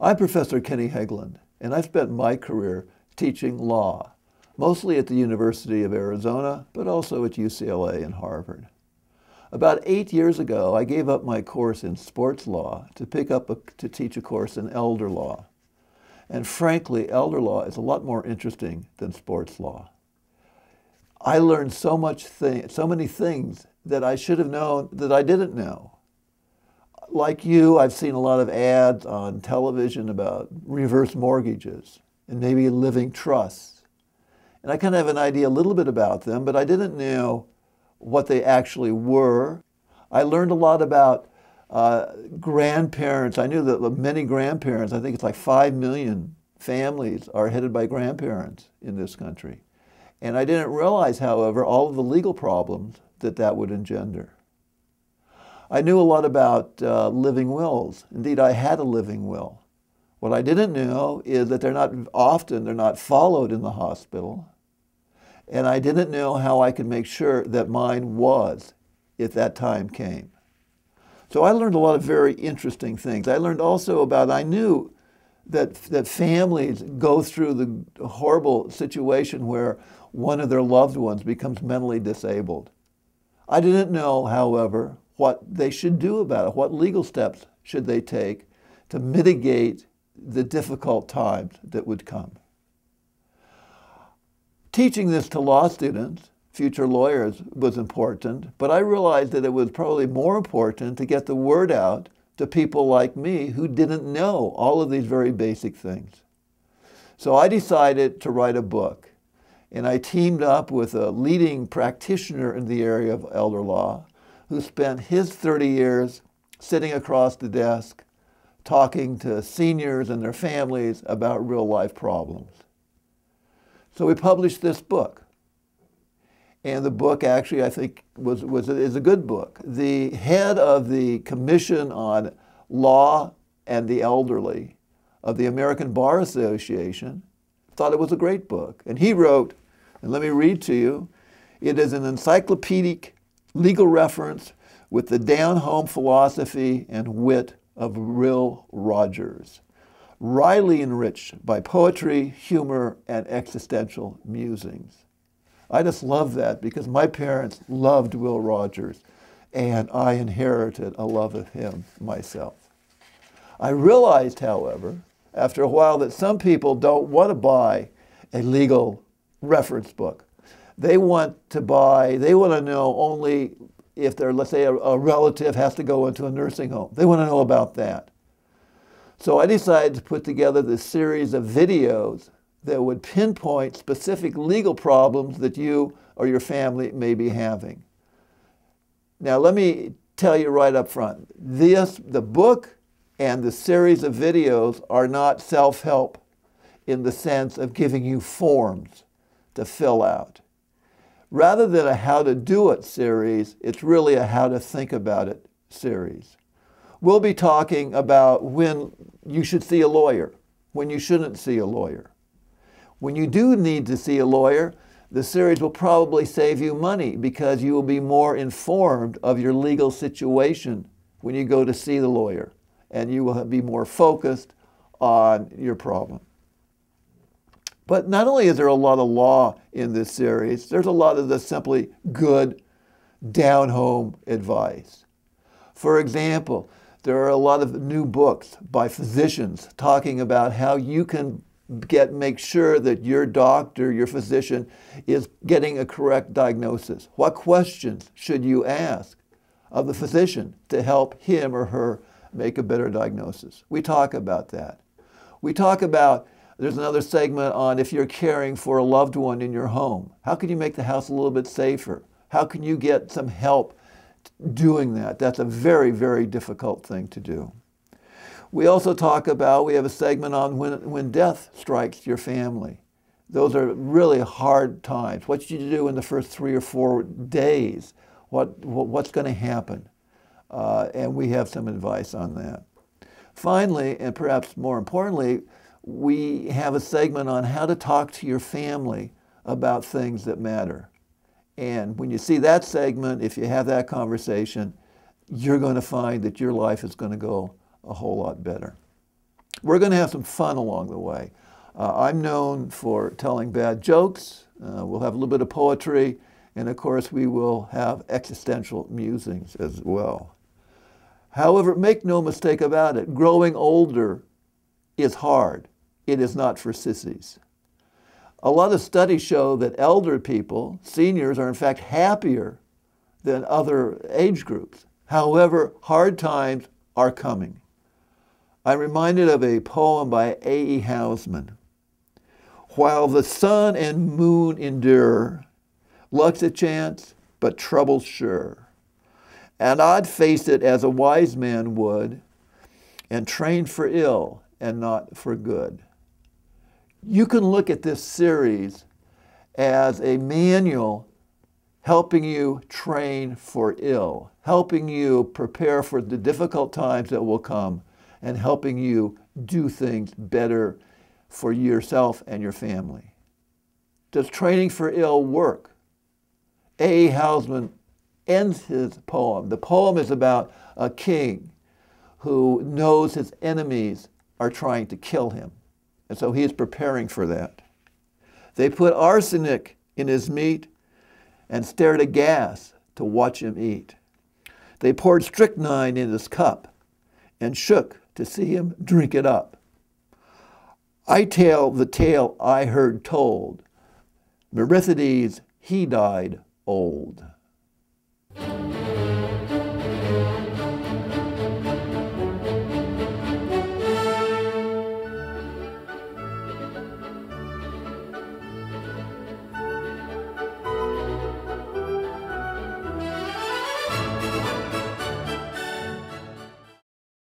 I'm Professor Kenney Hegland, and I've spent my career teaching law, mostly at the University of Arizona, but also at UCLA and Harvard. About eight years ago, I gave up my course in sports law to pick up a, to teach a course in elder law. And frankly, elder law is a lot more interesting than sports law. I learned so much thing, so many things that I should have known that I didn't know. Like you, I've seen a lot of ads on television about reverse mortgages and maybe living trusts. And I kind of have an idea a little bit about them, but I didn't know what they actually were. I learned a lot about uh, grandparents. I knew that many grandparents, I think it's like 5 million families, are headed by grandparents in this country. And I didn't realize, however, all of the legal problems that that would engender. I knew a lot about uh, living wills. Indeed, I had a living will. What I didn't know is that they're not often, they're not followed in the hospital. And I didn't know how I could make sure that mine was if that time came. So I learned a lot of very interesting things. I learned also about, I knew that, that families go through the horrible situation where one of their loved ones becomes mentally disabled. I didn't know, however, what they should do about it. What legal steps should they take to mitigate the difficult times that would come? Teaching this to law students, future lawyers, was important, but I realized that it was probably more important to get the word out to people like me who didn't know all of these very basic things. So I decided to write a book, and I teamed up with a leading practitioner in the area of elder law who spent his 30 years sitting across the desk talking to seniors and their families about real life problems. So we published this book. And the book actually, I think, was, was is a good book. The head of the Commission on Law and the Elderly of the American Bar Association thought it was a great book. And he wrote, and let me read to you, it is an encyclopedic legal reference with the down-home philosophy and wit of Will Rogers, wryly enriched by poetry, humor, and existential musings. I just love that because my parents loved Will Rogers, and I inherited a love of him myself. I realized, however, after a while, that some people don't want to buy a legal reference book. They want to buy, they want to know only if they're, let's say, a, a relative has to go into a nursing home. They want to know about that. So I decided to put together this series of videos that would pinpoint specific legal problems that you or your family may be having. Now, let me tell you right up front this, the book and the series of videos are not self help in the sense of giving you forms to fill out. Rather than a how to do it series, it's really a how to think about it series. We'll be talking about when you should see a lawyer, when you shouldn't see a lawyer. When you do need to see a lawyer, the series will probably save you money because you will be more informed of your legal situation when you go to see the lawyer and you will be more focused on your problem. But not only is there a lot of law in this series, there's a lot of the simply good down home advice. For example, there are a lot of new books by physicians talking about how you can get make sure that your doctor, your physician is getting a correct diagnosis. What questions should you ask of the physician to help him or her make a better diagnosis? We talk about that. We talk about there's another segment on if you're caring for a loved one in your home. How can you make the house a little bit safer? How can you get some help doing that? That's a very, very difficult thing to do. We also talk about, we have a segment on when, when death strikes your family. Those are really hard times. What should you do in the first three or four days? What, what what's going to happen? Uh, and we have some advice on that. Finally, and perhaps more importantly, we have a segment on how to talk to your family about things that matter. And when you see that segment, if you have that conversation, you're going to find that your life is going to go a whole lot better. We're going to have some fun along the way. Uh, I'm known for telling bad jokes. Uh, we'll have a little bit of poetry. And of course, we will have existential musings as well. However, make no mistake about it, growing older is hard. It is not for sissies. A lot of studies show that elder people, seniors, are in fact happier than other age groups. However, hard times are coming. I'm reminded of a poem by A.E. Housman. While the sun and moon endure, luck's a chance, but trouble's sure. And I'd face it as a wise man would, and train for ill and not for good. You can look at this series as a manual helping you train for ill, helping you prepare for the difficult times that will come, and helping you do things better for yourself and your family. Does training for ill work? A. Housman ends his poem. The poem is about a king who knows his enemies are trying to kill him. And so he is preparing for that. They put arsenic in his meat and stared aghast to watch him eat. They poured strychnine in his cup and shook to see him drink it up. I tell the tale I heard told. Mithridates, he died old.